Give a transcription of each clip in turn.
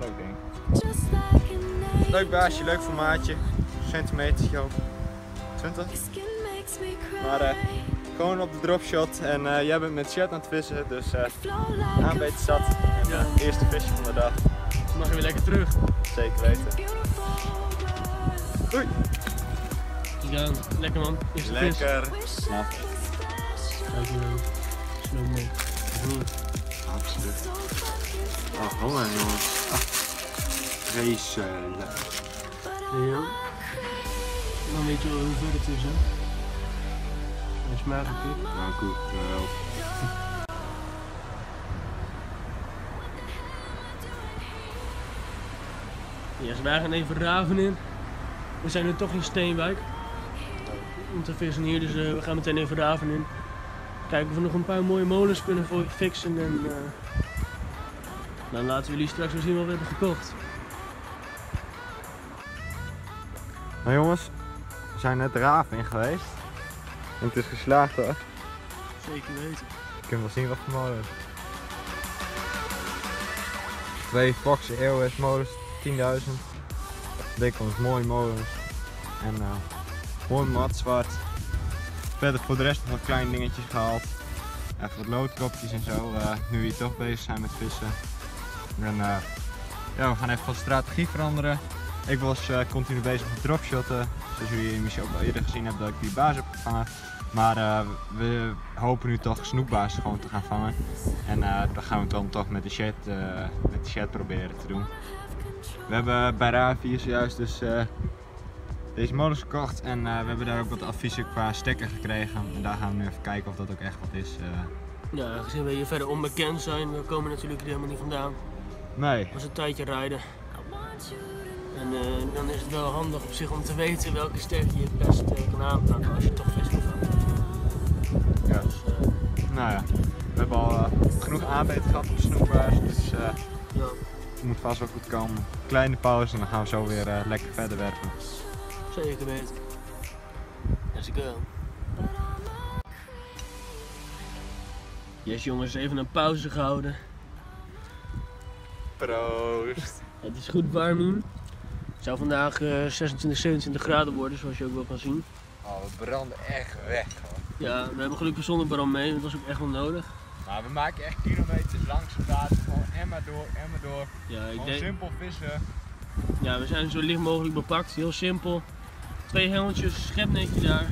Leuk ding. Leuk baasje, leuk formaatje. Centimeter ook. 20. Your skin makes me cry. Maar eh, gewoon op de dropshot. En eh, jij bent met chat aan het vissen, dus eh Flow like a aanbeten zat. En Ja. eh, eerste visje van de dag. Mag je weer lekker terug. Zeker weten. Doei! Ja, lekker man. Eerste vis. Lekker. I Ja. Dankjewel. Snowman. Absoluut. so fucking Oh, honger jongens. Ah. Vreselijk. Ja. Dan weet je wel hoe ver het is hè. Hij smaakt kip. Maar goed, wel. Ja, ze wij gaan even raven in. We zijn nu toch in Steenwijk. Om te vissen hier, dus eh, we gaan meteen even raven in. Kijken of we nog een paar mooie molens kunnen fixen en eh, dan laten we jullie straks wel zien wat we hebben gekocht. Nou jongens, we zijn net raven in geweest. En het is geslaagd hoor. Zeker weten. Je kunt wel zien wat voor molen. Twee Fox EOS molens, 10.000. Dikkels, mooie molens. En eh mooi mat zwart. Verder voor de rest nog wat kleine dingetjes gehaald. Even wat loodkopjes en zo, eh, nu we toch bezig zijn met vissen. En eh, ja, we gaan even van strategie veranderen. Ik was eh, continu bezig met dropshotten. Zoals jullie misschien ook al eerder gezien hebben dat ik die baas heb gevangen. Maar we hopen nu toch snoekbaars gewoon te gaan vangen. En dan gaan we het dan toch met de chat, met de chat proberen te doen. We hebben bij Ravi zojuist dus deze molens gekocht en eh, we hebben daar ook wat adviezen qua stekker gekregen. En daar gaan we nu even kijken of dat ook echt wat is. eh. Ja, aangezien we hier verder onbekend zijn, we komen natuurlijk hier helemaal niet vandaan. Nee, Dat was een tijdje rijden. En eh, dan is het wel handig op zich om te weten welke sterk je het best kan aanpakken als je toch vis wil. Ja. Dus, nou ja, we hebben al genoeg aanbeten gehad op snoekbaars, dus eh, ja. het moet vast wel goed komen. Kleine pauze en dan gaan we zo weer lekker verder werken. Zeker weten. Let's go. Yes jongens, even een pauze gehouden. Proost! Het is goed warm nu. Het zou vandaag eh, 26, 27 graden worden, zoals je ook wel kan zien. Oh, we branden echt weg gewoon. Ja, we hebben gelukkig zonnebrand mee, dat was ook echt wel nodig. Maar we maken echt kilometers langs het water, gewoon emmer door, emmer door. Ja, ik Gewoon denk, simpel vissen. ja, we zijn zo licht mogelijk bepakt, heel simpel. Twee helmtjes, schepnetje daar,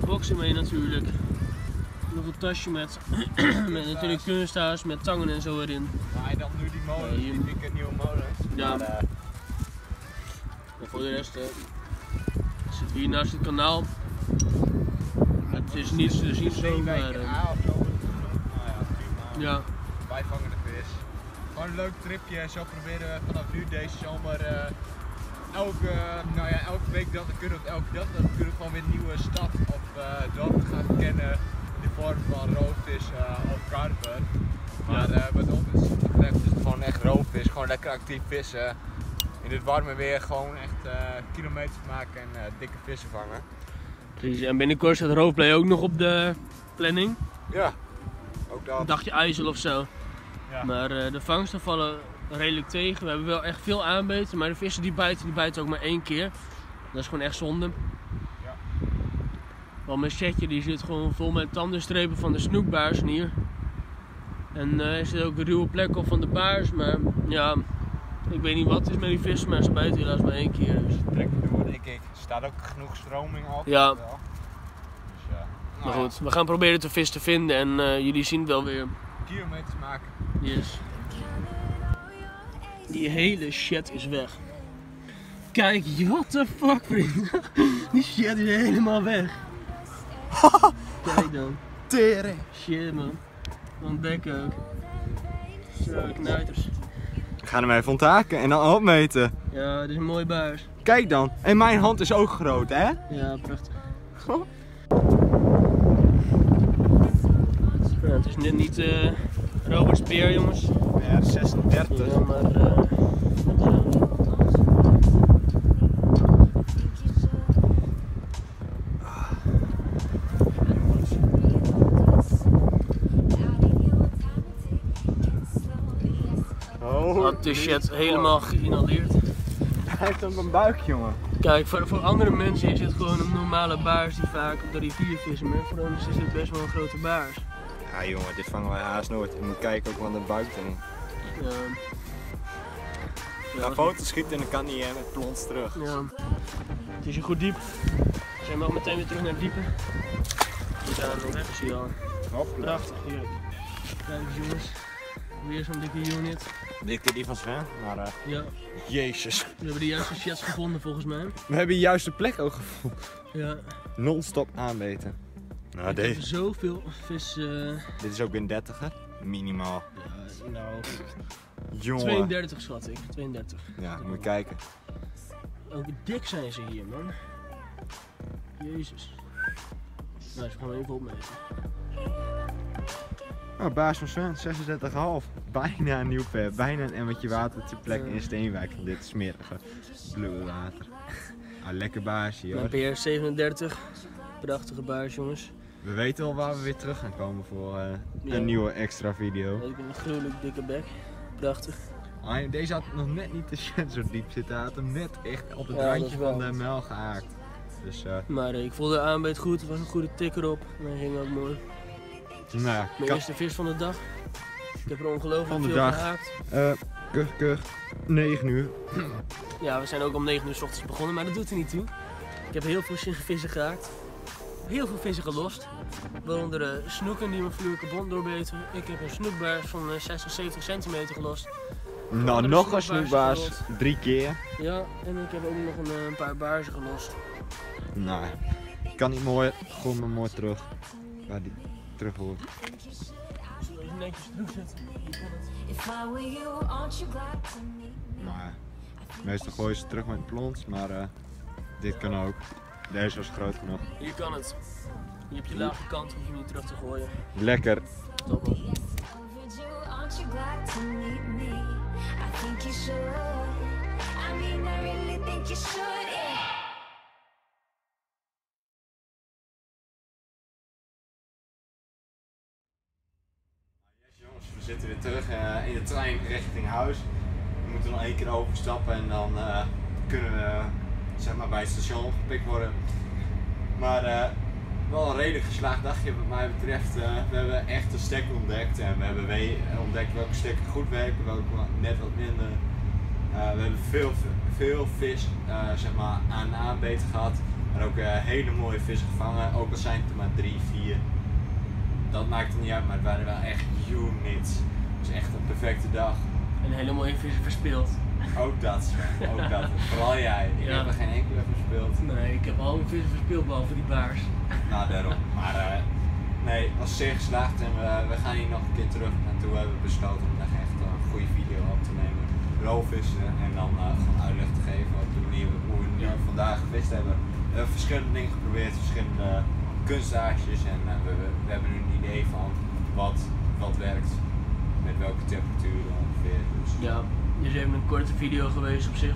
boksen mee natuurlijk. Nog een tasje met, met natuurlijk kunsthaas, met tangen en zo erin. Maar dan nu die molen, Ja, hier- die dikke nieuwe molens. Ja. Maar, eh, En voor de rest eh, we hier naast het kanaal. Het is niets te zien zo, twee maar. Nou ja, prima. ja, Wij vangen de vis. Gewoon een leuk tripje. Zo proberen we vanaf nu deze zomer elke, nou ja, elke week dat we kunnen, of elke dag dat we kunnen, gewoon weer een nieuwe stad of eh, dorp gaan verkennen. In de vorm van roofvis eh, of karper. Maar Ja. eh, wat ons betreft is het gewoon echt roofvis. Gewoon lekker actief vissen. In dit warme weer gewoon echt eh, kilometers maken en eh, dikke vissen vangen. precies. En binnenkort staat Roleplay ook nog op de planning. Ja, ook dat. Een dagje IJssel of zo. Ja. Maar eh, de vangsten vallen redelijk tegen. We hebben wel echt veel aanbeten, maar de vissen die bijten, die bijten ook maar één keer. Dat is gewoon echt zonde. Ja. Want mijn setje die zit gewoon vol met tandenstrepen van de snoekbaars hier. En eh, er zit ook een ruwe plek op van de baars, maar ja, ik weet niet wat het is met die vissen, maar ze bijten helaas maar één keer. Dus. Trek me door, denk ik. Er staat ook genoeg stroming al. Ja. Dus ja. Maar Nou ja, goed, we gaan proberen de vis te vinden en eh, jullie zien het wel weer. Kilometers maken. Yes. Die hele shit is weg. Kijk, what the fuck vriend. Die shit is helemaal weg. Kijk dan. Tering. Shit man. Bek ook. Zo, knijters. We gaan hem even onthaken en dan opmeten. Ja, dit is een mooi buis. Kijk dan. En mijn hand is ook groot, hè? Ja, prachtig. Ja, het is net niet eh Robert Speer jongens. Ja, 36. maar. uh, de shit helemaal geïnhaleerd. Hij heeft ook een buik, jongen. Kijk, voor, voor andere mensen is het gewoon een normale baars die vaak op de rivier vissen. Maar voor ons is het best wel een grote baars. Ja, jongen, dit vangen wij haast nooit. Je moet kijken ook wat de buik erin. Ja. Ja, Ja, foto's schieten en dan kan niet hè, met plons terug. ja. Het is hier goed diep. We zijn wel meteen weer terug naar het diepe. Zijn nog weg, zie je al. Prachtig, heerlijk. Kijk eens jongens. Weer zo'n dikke unit. Dikke die van Sven, maar eh, Ja, jezus. we hebben de juiste shits gevonden volgens mij. We hebben de juiste plek ook gevonden. Ja, Non-stop aanbeten. Nou, ik heb zoveel vis. eh, dit is ook een 30er. Minimaal. ja, nou, Jongen. 32 schat ik. 32. Ja, moet je kijken. Ook dik zijn ze hier, man. Jezus. Nou, ze gaan even opmeten. Oh, baas van Sven, 36,5. Bijna een nieuw per. Bijna een emmertje water ter plekke in Steenwijk van dit smerige blauwe water. Ah, lekker baasje Mijn hoor. PR 37. Prachtige baars, jongens. We weten al waar we weer terug gaan komen voor eh, Ja. een nieuwe extra video. Ook een gruwelijk dikke bek. Prachtig. Ah, deze had nog net niet de zo diep zitten. Hij had hem net echt op het Ja, randje van de mel gehaakt. Dus eh, Maar ik voelde de aanbeet goed. Er was een goede tik erop. En hij ging ook mooi. nou ja, Mijn eerste vis van de dag. Ik heb er ongelooflijk veel dag. gehaakt. eh, kuch, kuch, 9 uur. Ja, we zijn ook om 9 uur s ochtends begonnen, maar dat doet er niet toe. Ik heb heel veel vissen gehaakt. Heel veel vissen gelost. Waaronder eh, snoeken die mijn vloer kapot doorbeten. Ik heb een snoekbaars van eh, 60, 70 centimeter gelost. Nou, nog een snoekbaars. Drie keer. Ja, en ik heb ook nog een, eh, een paar baarzen gelost. Nou, kan niet mooi. Gooi me mooi terug. Waar die terug hoort. Netjes me? Nou, meestal gooi je ze terug met plons, maar eh, dit kan ook. Deze was groot genoeg. Hier kan het. Je hebt je lage kant, hoef je niet terug te gooien. Lekker. Top. man. Jongens, we zitten weer terug eh, in de trein richting huis. We moeten nog één keer overstappen en dan eh, kunnen we zeg maar, bij het station opgepikt worden. Maar eh, wel een redelijk geslaagd dagje wat mij betreft. Eh, we hebben echt een stek ontdekt en we hebben ontdekt welke stekken goed werken, welke net wat minder. Eh, we hebben veel, veel vis zeg maar, aan aanbeten gehad. En ook hele mooie vissen gevangen, ook al zijn het er maar drie, vier. Dat maakt het niet uit, maar het waren wel echt units. Het was echt een perfecte dag. Een hele mooie vissen verspeeld. Ook dat, Sven, ook dat. Vooral jij. Ik Ja. heb er geen enkele verspeeld. Nee, ik heb al een vissen verspeeld behalve die baars. Nou, daarom. Maar eh, nee, het was zeer geslaagd en we, we gaan hier nog een keer terug naartoe. We hebben besloten om echt een goede video op te nemen. Roofvissen en dan eh, gewoon uitleg te geven op de manier hoe we nu Ja. vandaag gevist hebben. We hebben verschillende dingen geprobeerd, verschillende kunstaartjes en eh, we, we, we hebben nu een idee van wat, wat werkt. Met welke temperatuur ongeveer. Dus Ja, is even een korte video geweest op zich.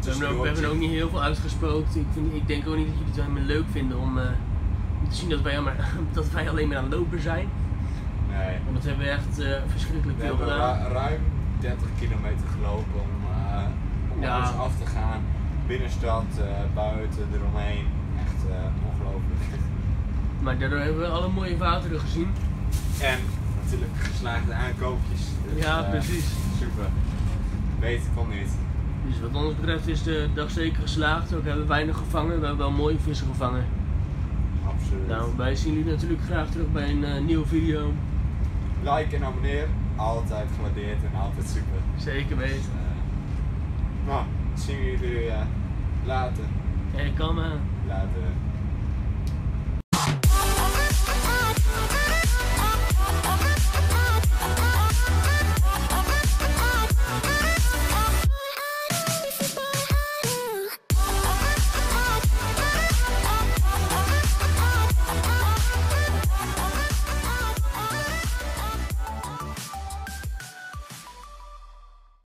We hebben, ook, niet heel veel uitgespookt. Ik, vind, ik denk ook niet dat jullie het helemaal leuk vinden om, eh, om te zien dat wij, maar, dat wij alleen maar aan het lopen zijn. Nee. Want dat hebben we echt eh, verschrikkelijk We veel gedaan. ru- ruim 30 kilometer gelopen om, eh, om Ja. alles af te gaan. Binnenstad, eh, buiten, eromheen. Echt eh, ongelooflijk. Maar daardoor hebben we alle mooie wateren gezien. En natuurlijk geslaagde aankoopjes. Dus, Ja, eh, precies. Super. Beter kon niet. Dus wat ons betreft is de dag zeker geslaagd. Ook hebben we weinig gevangen. We hebben wel mooie vissen gevangen. Absoluut. Nou, wij zien jullie natuurlijk graag terug bij een eh, nieuwe video. Like en abonneer. Altijd gewaardeerd en altijd super. Zeker weten. Eh, nou, zien we jullie later. Hey, kom aan. Later.